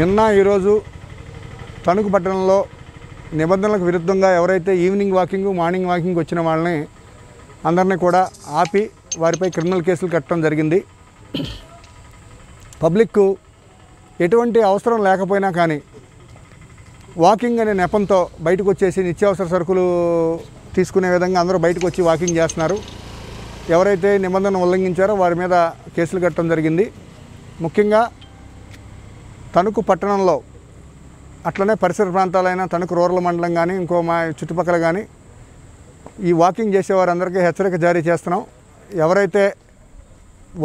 నిన్న ఈరోజు తణుకు పట్టణంలో నిబంధనలకు విరుద్ధంగా ఎవరైతే ఈవినింగ్ వాకింగ్ మార్నింగ్ వాకింగ్ వచ్చిన వాళ్ళని అందరినీ కూడా ఆపి వారిపై క్రిమినల్ కేసులు కట్టడం జరిగింది. పబ్లిక్కు ఎటువంటి అవసరం లేకపోయినా కానీ వాకింగ్ అనే నెపంతో బయటకు వచ్చేసి నిత్యావసర సరుకులు తీసుకునే విధంగా అందరూ బయటకు వచ్చి వాకింగ్ చేస్తున్నారు. ఎవరైతే నిబంధన ఉల్లంఘించారో వారి మీద కేసులు కట్టడం జరిగింది. ముఖ్యంగా తణుకు పట్టణంలో అట్లనే పరిసర ప్రాంతాలైన తణుకు రూరల్ మండలం కానీ ఇంకో మా చుట్టుపక్కల కానీ ఈ వాకింగ్ చేసేవారందరికీ హెచ్చరిక జారీ చేస్తున్నాం. ఎవరైతే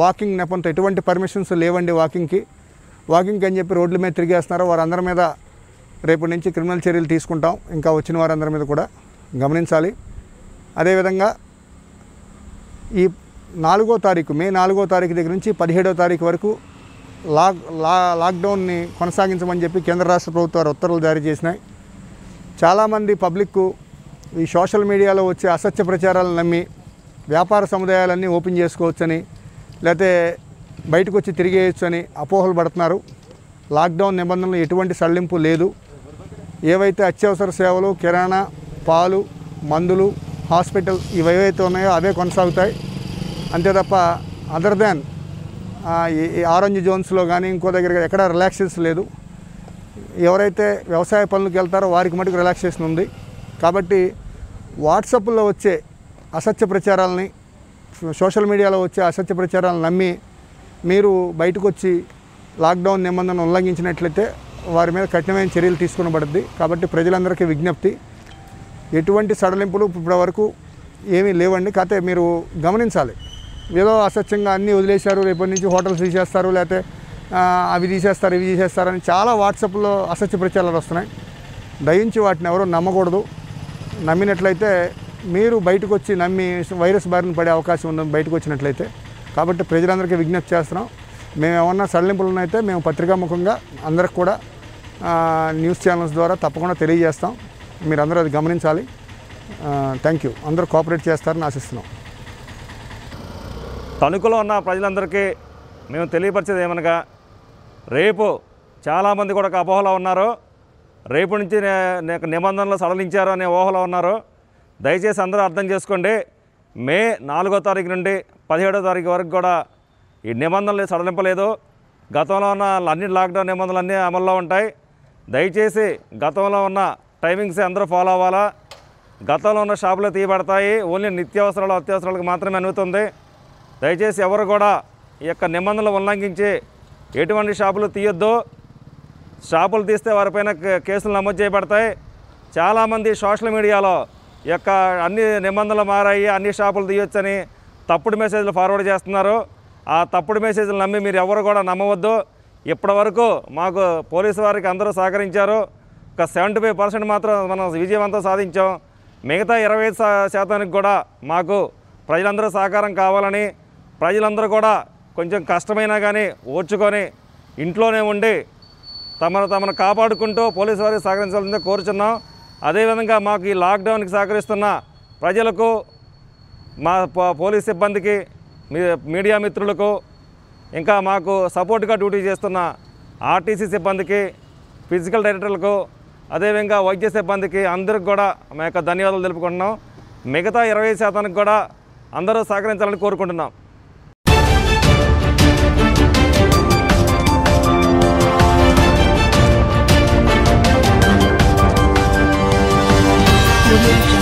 వాకింగ్ నెపంతో ఎటువంటి పర్మిషన్స్ లేవండి వాకింగ్కి వాకింగ్కి అని చెప్పి రోడ్ల మీద తిరిగేస్తున్నారో వారందరి మీద రేపటి నుంచి క్రిమినల్ చర్యలు తీసుకుంటాం. ఇంకా వచ్చిన వారందరి మీద కూడా గమనించాలి. అదేవిధంగా ఈ నాలుగో తారీఖు మే నాలుగో తారీఖు దగ్గర నుంచి పదిహేడో తారీఖు వరకు లాక్ లా లాక్డౌన్ని కొనసాగించమని చెప్పి కేంద్ర రాష్ట్ర ప్రభుత్వాలు ఉత్తర్వులు జారీ చేసినాయి. చాలామంది పబ్లిక్కు ఈ సోషల్ మీడియాలో వచ్చే అసత్య ప్రచారాలను నమ్మి వ్యాపార సముదాయాలన్నీ ఓపెన్ చేసుకోవచ్చని లేకపోతే బయటకు వచ్చి తిరిగేయచ్చు అని అపోహలు పడుతున్నారు. లాక్డౌన్ నిబంధనలు ఎటువంటి సడలింపు లేదు. ఏవైతే అత్యవసర సేవలు కిరాణా పాలు మందులు హాస్పిటల్ ఇవేవైతే ఉన్నాయో అవే కొనసాగుతాయి. అంతే తప్ప అదర్ దాన్ ఆరెంజ్ జోన్స్లో కానీ ఇంకో దగ్గర ఎక్కడ రిలాక్సేషన్ లేదు. ఎవరైతే వ్యవసాయ పనులకు వెళ్తారో వారికి మటుకు రిలాక్సేషన్ ఉంది. కాబట్టి వాట్సాప్లో వచ్చే అసత్య ప్రచారాలని సోషల్ మీడియాలో వచ్చే అసత్య ప్రచారాలను నమ్మి మీరు బయటకు వచ్చి లాక్డౌన్ నిబంధనను ఉల్లంఘించినట్లయితే వారి మీద కఠినమైన చర్యలు తీసుకునబడుద్ది. కాబట్టి ప్రజలందరికీ విజ్ఞప్తి. ఎటువంటి సడలింపులు ఇప్పటి వరకు ఏమీ లేవండి. కాకపోతే మీరు గమనించాలి. ఏదో అసత్యంగా అన్నీ వదిలేశారు రేపటి నుంచి హోటల్స్ తీసేస్తారు లేకపోతే అవి తీసేస్తారు ఇవి తీసేస్తారని చాలా వాట్సాప్లో అసత్య ప్రచారాలు వస్తున్నాయి. దయించి వాటిని ఎవరూ నమ్మకూడదు. నమ్మినట్లయితే మీరు బయటకు వచ్చి నమ్మి వైరస్ బారిన పడే అవకాశం ఉంది బయటకు వచ్చినట్లయితే కాబట్టి ప్రజలందరికీ విజ్ఞప్తి చేస్తున్నాం. మేము ఏమన్నా సడలింపులు అయితే మేము పత్రికాముఖంగా అందరికి కూడా న్యూస్ ఛానల్స్ ద్వారా తప్పకుండా తెలియజేస్తాం. మీరందరూ అది గమనించాలి. థ్యాంక్ యూ అందరూ కోఆపరేట్ చేస్తారని ఆశిస్తున్నాం. తణుకులో ఉన్న ప్రజలందరికీ మేము తెలియపరిచేది ఏమనగా రేపు చాలామంది కూడా ఒక అపోహలో ఉన్నారు. రేపు నుంచి నిబంధనలు సడలించారు అనే ఊహలో ఉన్నారు. దయచేసి అందరూ అర్థం చేసుకోండి. మే నాలుగో తారీఖు నుండి పదిహేడో తారీఖు వరకు కూడా ఈ నిబంధనలు సడలింపలేదు. గతంలో ఉన్న అన్ని లాక్డౌన్ నిబంధనలు అన్నీ అమల్లో ఉంటాయి. దయచేసి గతంలో ఉన్న టైమింగ్స్ అందరూ ఫాలో అవ్వాలా? గతంలో ఉన్న షాపులు తీయబడతాయి. ఓన్లీ నిత్యావసరాలు అత్యవసరాలకు మాత్రమే అనుగుతుంది దయచేసి ఎవరు కూడా ఈ యొక్క నిబంధనలు ఉల్లంఘించి ఎటువంటి షాపులు తీయొద్దు. షాపులు తీస్తే వారిపైన కేసులు నమోదు చేయబడతాయి. చాలామంది సోషల్ మీడియాలో ఈ యొక్క అన్ని నిబంధనలు మారాయి అన్ని షాపులు తీయొచ్చని తప్పుడు మెసేజ్లు ఫార్వర్డ్ చేస్తున్నారు. ఆ తప్పుడు మెసేజ్లు నమ్మి మీరు ఎవరు కూడా నమ్మవద్దు. ఇప్పటి వరకు మాకు పోలీసు వారికి అందరూ సహకరించారు. ఒక సెవెంటీ ఫైవ్ పర్సెంట్ మాత్రం మనం విజయవంతం సాధించాం. మిగతా ఇరవై ఐదు శాతానికి కూడా మాకు ప్రజలందరూ సహకారం కావాలని ప్రజలందరూ కూడా కొంచెం కష్టమైనా కానీ ఓర్చుకొని ఇంట్లోనే ఉండి తమను తమను కాపాడుకుంటూ పోలీసు వారికి సహకరించాలని కోరుచున్నాం. అదేవిధంగా మాకు ఈ లాక్డౌన్కి సహకరిస్తున్న ప్రజలకు మా పోలీస్ సిబ్బందికి మీ మీడియా మిత్రులకు ఇంకా మాకు సపోర్ట్గా డ్యూటీ చేస్తున్న ఆర్టీసీ సిబ్బందికి ఫిజికల్ డైరెక్టర్లకు అదేవిధంగా వైద్య సిబ్బందికి అందరికి కూడా మా యొక్క ధన్యవాదాలు తెలుపుకుంటున్నాం. మిగతా ఇరవై శాతానికి కూడా అందరూ సహకరించాలని కోరుకుంటున్నాం. You.